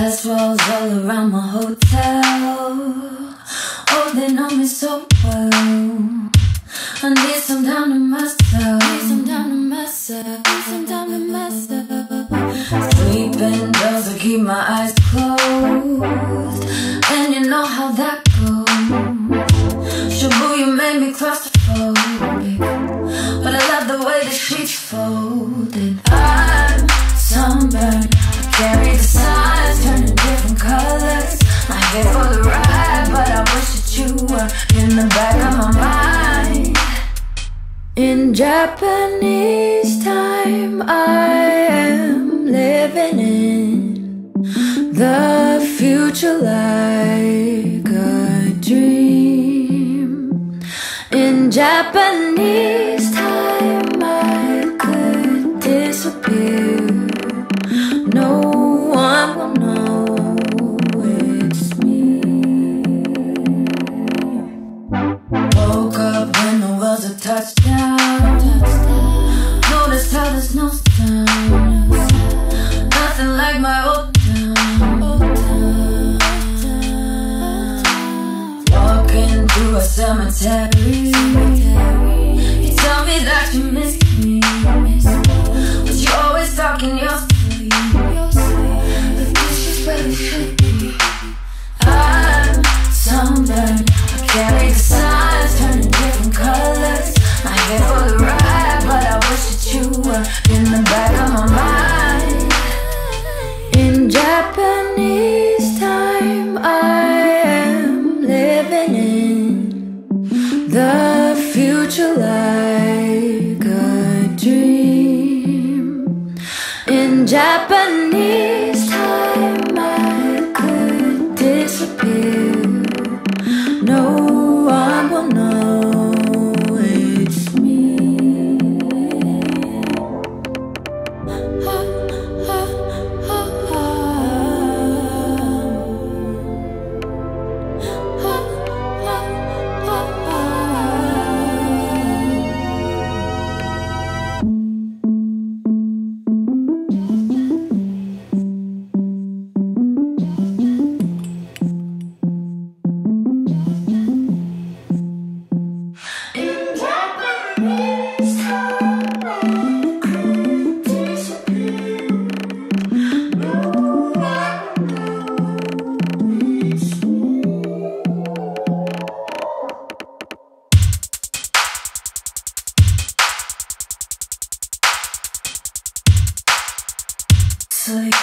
Glass walls all around my hotel. Oh, they know me so well. I need some time to myself. Need some time to myself. Need some time to myself. Sleeping doesn't keep my eyes closed, and you know how that goes. Shabu, you made me claustrophobic, but I love the way the sheets folded. I'm sunburned. Japanese time, I am living in the future like a dream. In Japanese time, I could disappear. No one will know it's me. Woke up when the was a touchdown. Cemetery. You tell me that you In Sleep.